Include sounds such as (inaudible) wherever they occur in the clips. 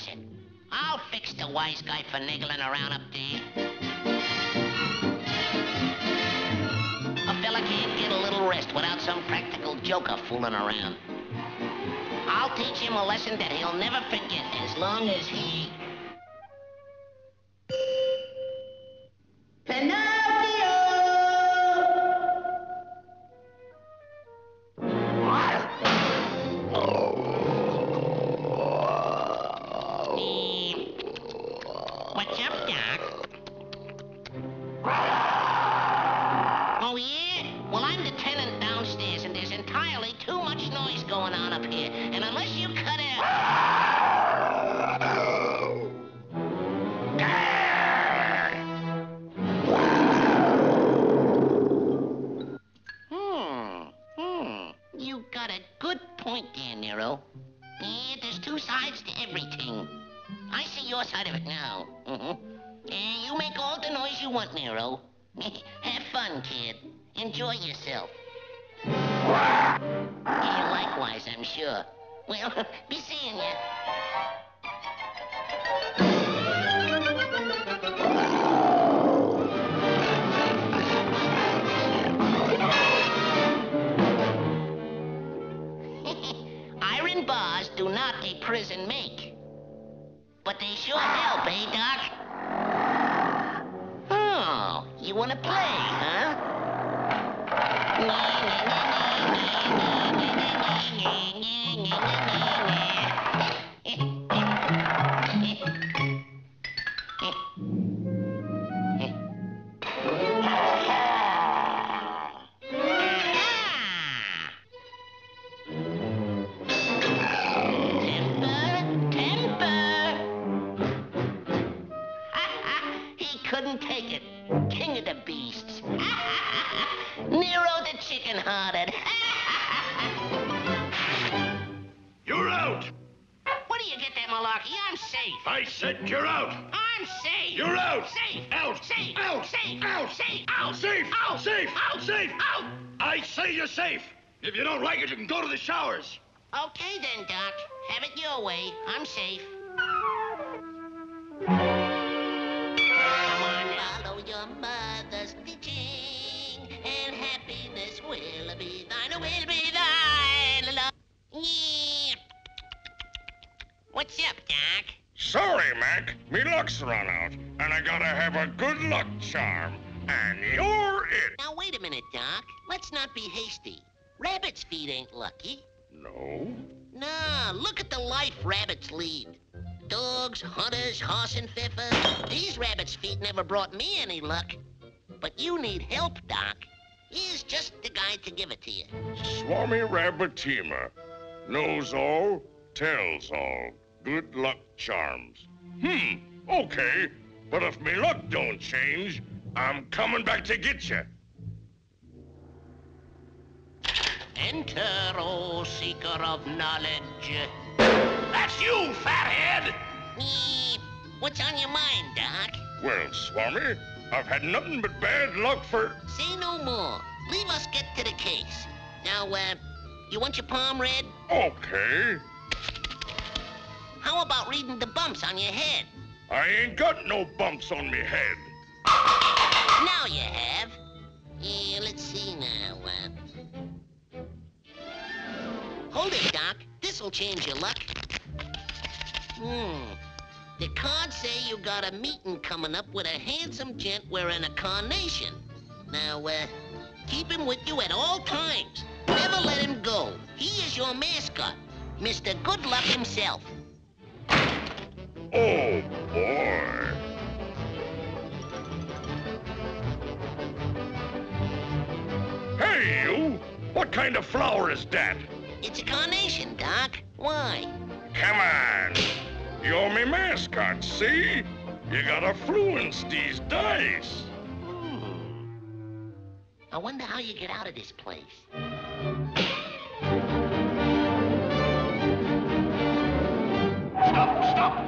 does it. I'll fix the wise guy for niggling around up there. A fella can't get a little rest without some practical joker fooling around. I'll teach him a lesson that he'll never forget as long as he... couldn't take it. King of the beasts. (laughs) Nero the chicken-hearted. (laughs) You're out! Where do you get that malarkey? I'm safe. I said you're out! I'm safe. You're out! Safe. Out! Safe. Out! Safe. Out! Safe. Out. Safe! Out. Safe! Out. Safe! Out. I say you're safe! If you don't like it, you can go to the showers. Okay then, Doc. Have it your way. I'm safe. Mac. Me luck's run out, and I gotta have a good luck charm. And you're it. Now wait a minute, Doc. Let's not be hasty. Rabbit's feet ain't lucky. No? Nah, look at the life rabbits lead. Dogs, hunters, horse and fiffers. These rabbits' feet never brought me any luck. But you need help, Doc. Here's just the guy to give it to you. Swami Rabbatima. Knows all, tells all. Good luck charms. Hmm, okay. But if me luck don't change, I'm coming back to get you. Enter, O seeker of knowledge. That's you, fathead! Eh, What's on your mind, Doc? Well, Swami, I've had nothing but bad luck for... Say no more. Leave us get to the case. Now, uh, you want your palm read? Okay. How about reading the bumps on your head? I ain't got no bumps on me head. Now you have. Yeah, let's see now. Uh... Hold it, Doc. This'll change your luck. Hmm. The cards say you got a meeting coming up with a handsome gent wearing a carnation. Now, uh, keep him with you at all times. Never let him go. He is your mascot, Mr. Good Luck himself. Oh, boy. Hey, you! What kind of flower is that? It's a carnation, Doc. Why? Come on. You're me mascot, see? You gotta fluence these dice. Hmm. I wonder how you get out of this place.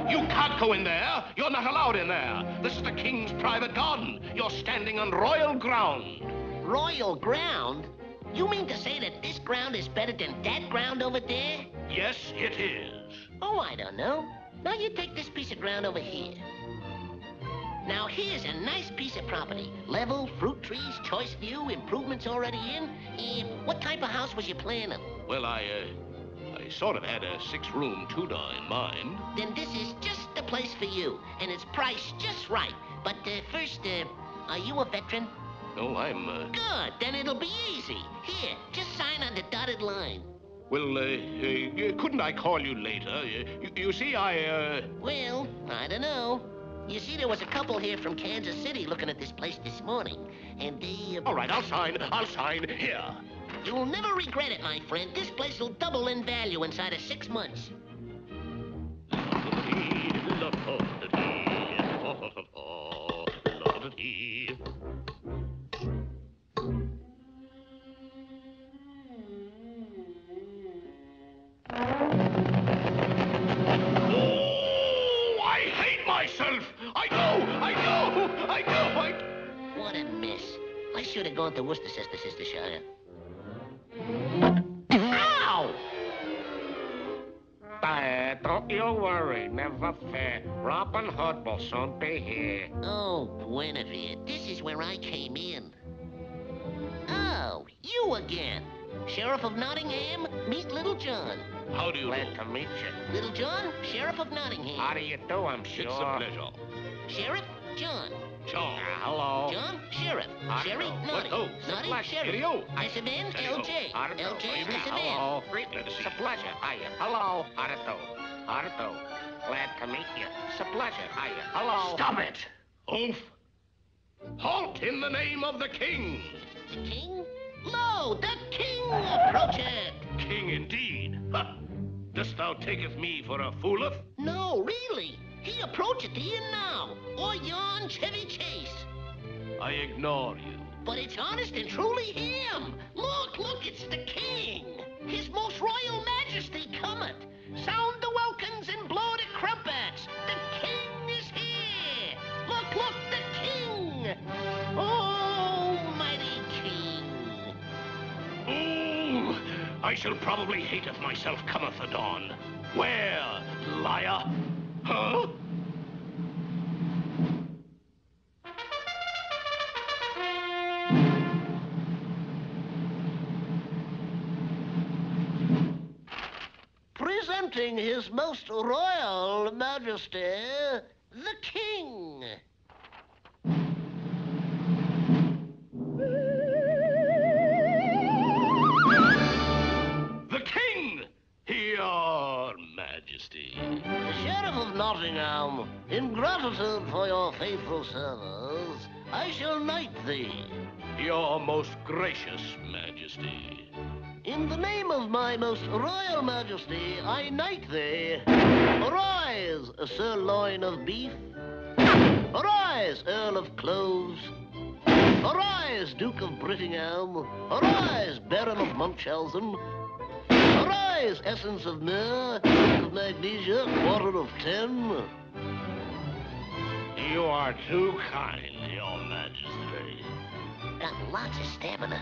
You can't go in there! You're not allowed in there! This is the king's private garden. You're standing on royal ground. Royal ground? You mean to say that this ground is better than that ground over there? Yes, it is. Oh, I don't know. Now you take this piece of ground over here. Now here's a nice piece of property. Level, fruit trees, choice view, improvements already in. Eh, what type of house was you planning? Well, I, uh, I sort of had a six-room two-door in mind. Then this is place for you, and it's priced just right. But uh, first, uh, are you a veteran? No, I'm, uh, Good, then it'll be easy. Here, just sign on the dotted line. well, uh, uh, couldn't I call you later? Uh, you, you see, I, uh, Well, I don't know. You see, there was a couple here from Kansas City looking at this place this morning, and they... Uh, all right, I'll sign, I'll sign. Here. You'll never regret it, my friend. This place will double in value inside of six months. Oh, I hate myself! I know! I know! I know! I... What a mess. I should have gone to Worcestershire, Sistershire. You worry, never fear. Robin Hood will soon be here. Oh, Guinevere, this is where I came in. Oh, you again. Sheriff of Nottingham, meet Little John. How do you Glad do? to meet you. Little John, Sheriff of Nottingham. How do you do, I'm sure? It's a pleasure. Sheriff, John. John. Uh, hello. John, Sheriff. Howdy Sherry, do. Notty. What ho? Notty, Flash, Sherry. cheerio. S-A-N, Cheerio. L-J. Howdy do. L-J, How you do? S-A-N. Hello. Glad to see It's a pleasure. Hiya. Hello. How do do? How do do? Glad to meet you. It's a pleasure. Hiya. Uh, Hello. Stop it! Oh. Oof! Halt in the name of the king! The king? Lo, the king approacheth. King indeed! Ha! Dost thou taketh me for a fooleth? No, really. He approacheth thee in now. Or yon Chevy Chase. I ignore you. But it's honest and truly him. Look, look, it's the king. His most royal majesty cometh. Sound shall probably hate hateth myself cometh the dawn. Where, liar? Huh? Presenting his most royal majesty, In gratitude for your faithful service, I shall knight thee. Your most gracious majesty. In the name of my most royal majesty, I knight thee. Arise, sirloin of beef. Arise, Earl of Cloves. Arise, Duke of Brittingham. Arise, Baron of Munchausen. Arise, Essence of Myrrh, of Magnesia, Quarter of Ten. You are too kind, your majesty. Got lots of stamina.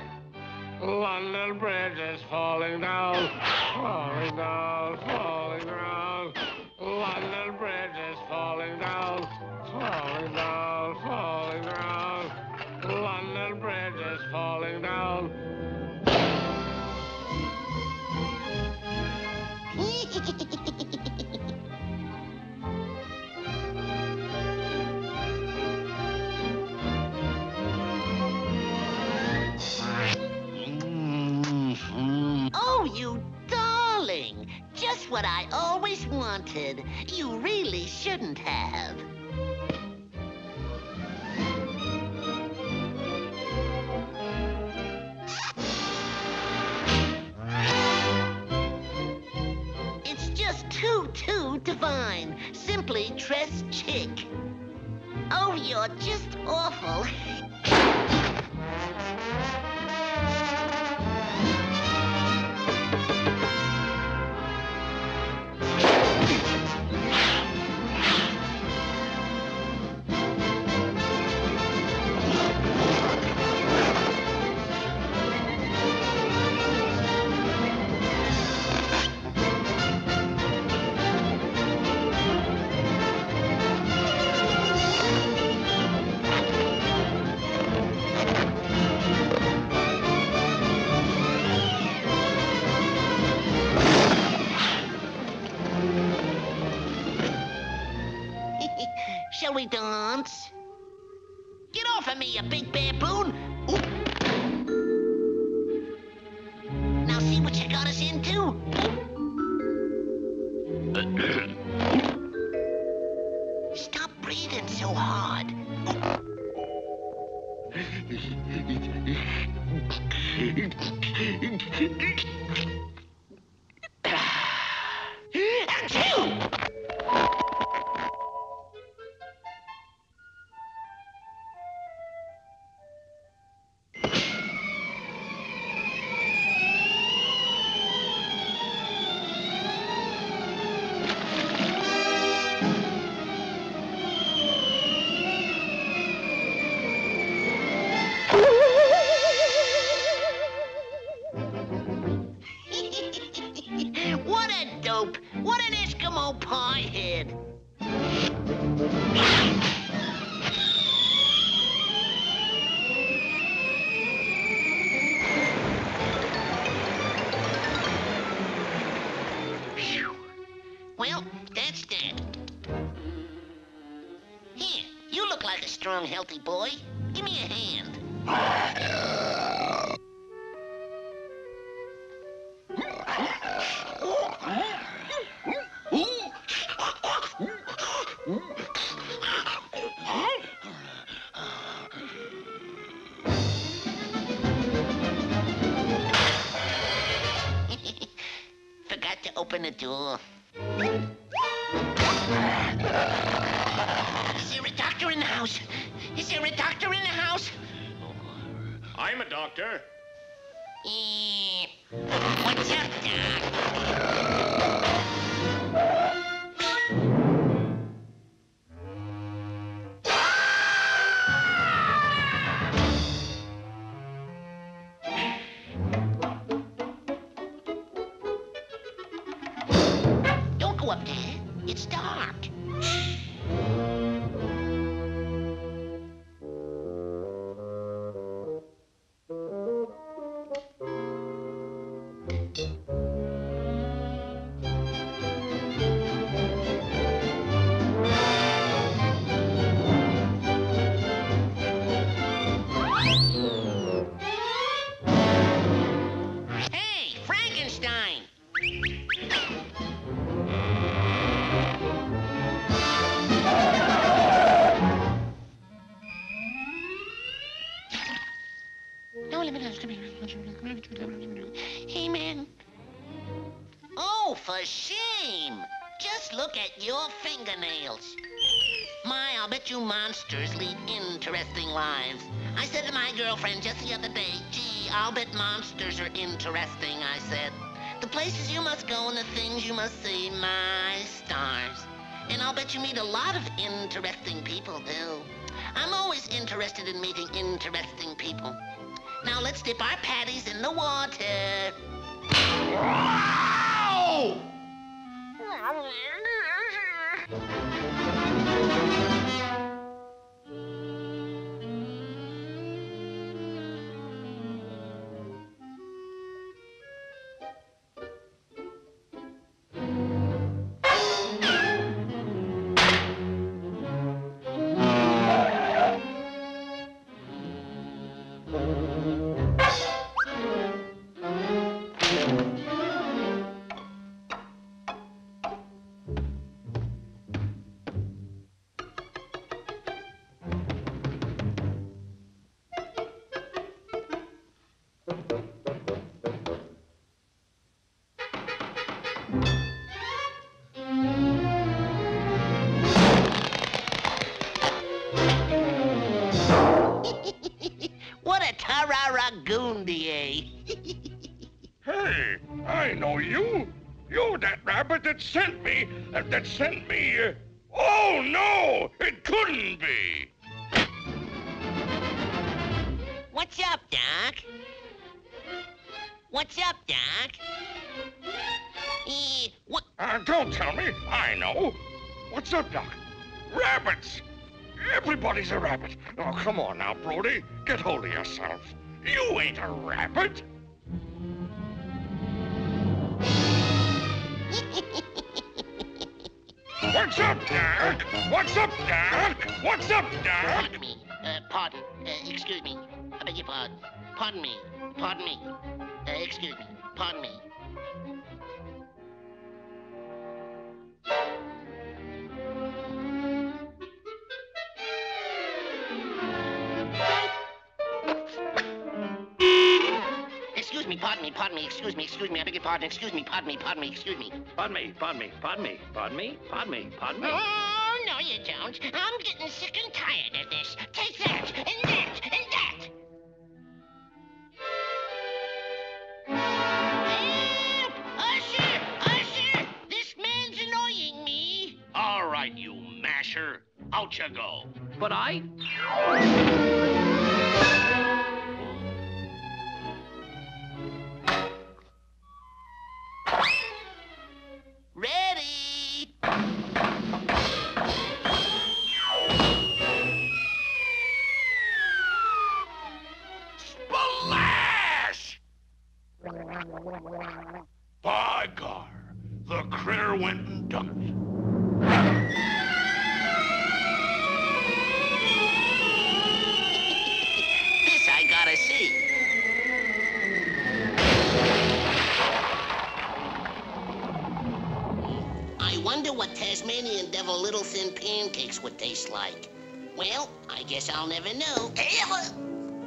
London Bridge is falling down, falling down, falling down. London Bridge darling! Just what I always wanted. You really shouldn't have. It's just too, too divine. Simply très chic. Oh, you're just awful. (laughs) me, you big baboon! Oop. Now see what you got us into? Stop breathing so hard. (laughs) What an Eskimo pie head! Well, that's that. Here, you look like a strong, healthy boy. Open the door. Is there a doctor in the house? Is there a doctor in the house? I'm a doctor. Eh, what's up, Doc? Up there. It's dark. Hey, man. Oh, for shame! Just look at your fingernails. My, I'll bet you monsters lead interesting lives. I said to my girlfriend just the other day, gee, I'll bet monsters are interesting, I said. The places you must go and the things you must see, my stars. And I'll bet you meet a lot of interesting people, too. I'm always interested in meeting interesting people. Now let's dip our patties in the water. what (laughs) rabbit that sent me, uh, that sent me. Uh... Oh, no, it couldn't be. What's up, Doc? What's up, Doc? Eh, what? Uh, don't tell me. I know. What's up, Doc? Rabbits. Everybody's a rabbit. Oh, come on now, Brody. Get hold of yourself. You ain't a rabbit. What's up, Doc? What's up, Doc? What's up, Doc? Pardon me. Uh, pardon. Uh, excuse me. I beg your pardon. Pardon me. Pardon me. Uh, excuse me. Pardon me. Me, pardon me, pardon me, excuse me, excuse me, I beg your pardon, excuse me, pardon me, pardon me, excuse me. Pardon me, pardon me, pardon me, pardon me, pardon me, pardon me. Oh, no, you don't. I'm getting sick and tired of this. Take that, and that, and that. Help! Usher! Usher! This man's annoying me. All right, you masher. Out you go. But I... By gar, the critter went and done it. This I gotta see. I wonder what Tasmanian devil little thin pancakes would taste like. Well, I guess I'll never know.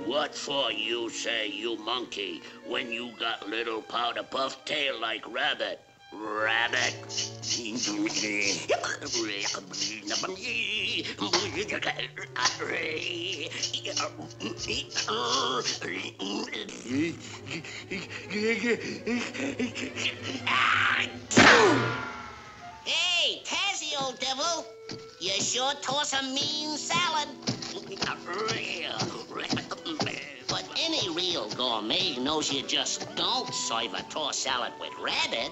What for you say, you monkey, when you got little powder puff tail like rabbit? Rabbit. Hey, Tazzy, old devil. You sure toss a mean salad. (laughs) Any real gourmet knows you just don't serve a tossed salad with rabbit.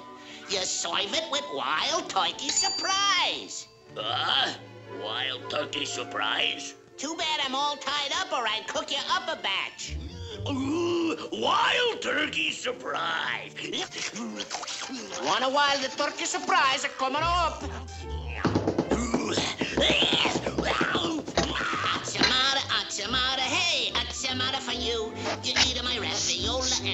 You serve it with wild turkey surprise. Ah, wild turkey surprise? Too bad I'm all tied up or I'd cook you up a batch. Ooh, wild turkey surprise. Want a wild turkey surprise are coming up?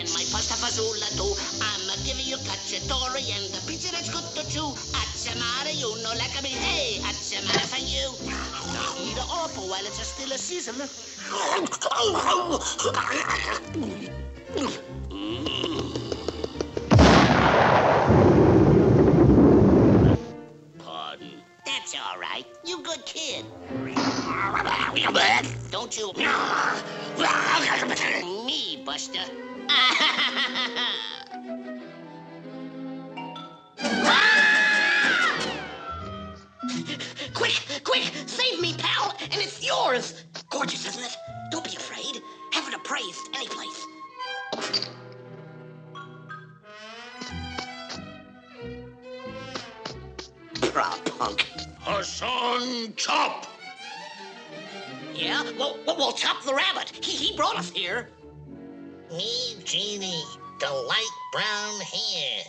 And my pasta fazola too. I'ma give you cacciatore and the pizza that's good to chew. Achimada, you know like a me, hey, achimada for you. Eat it up while it's still a season. Pardon. That's all right. You good kid. Don't you... (laughs) Me, Buster. Ah! Quick, quick, save me, pal, and it's yours. Gorgeous, isn't it? Don't be afraid. Have it appraised any place. Prop punk. Hassan Chop. Yeah? Well, well, we'll chop the rabbit. He, he brought us here. Me, Genie, the light brown hair.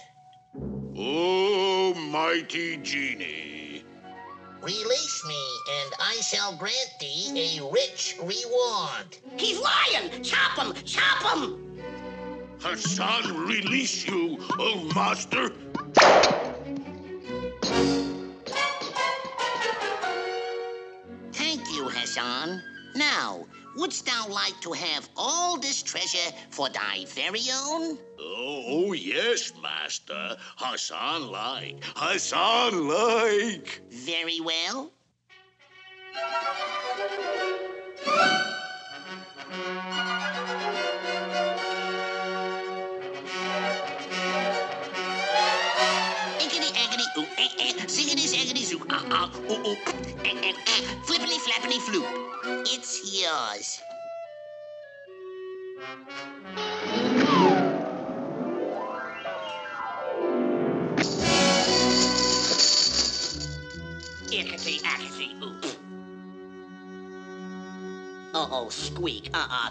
Oh, mighty genie. Release me, and I shall grant thee a rich reward. He's lying. Chop him, chop him. Hassan, release you, oh master. Thank you, Hassan. Now, wouldst thou like to have all this treasure for thy very own? Oh, oh, yes, master. Hassan like. Hassan like. Very well. Inkity, ankity, ooh, eh, eh, ziggity, zoo, ah, ooh, ooh, eh, eh, eh, flippity, flappity, floop. It's yours. Ickety, ackety, oop. Uh-oh, squeak, uh-uh.